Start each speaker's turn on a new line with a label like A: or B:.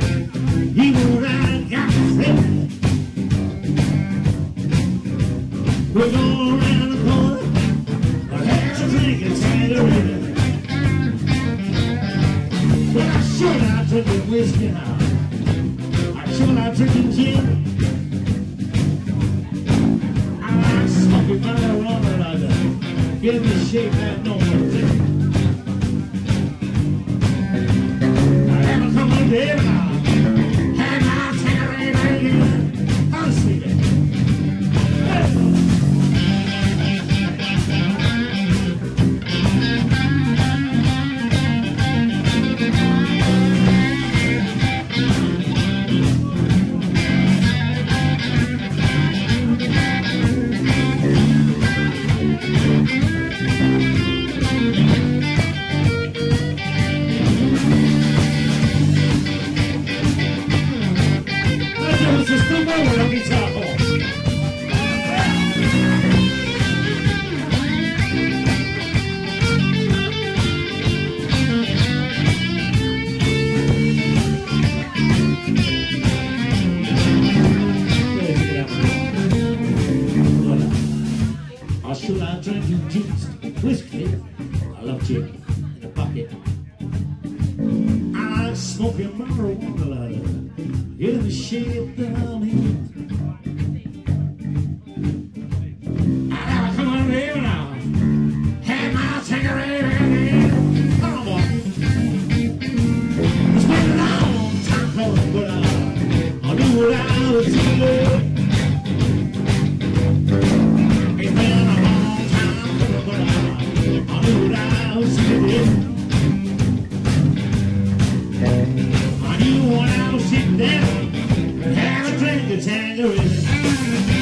A: baby. Even when I got sick. We're going around the shape that no one jeans, whiskey, I love you in a bucket. I smoke a marijuana lighter, get the shit down here. I gotta come on here now, have my cigarette. Come on, it's been a long time coming, but I, I knew I was. and have a drink of Tanqueray.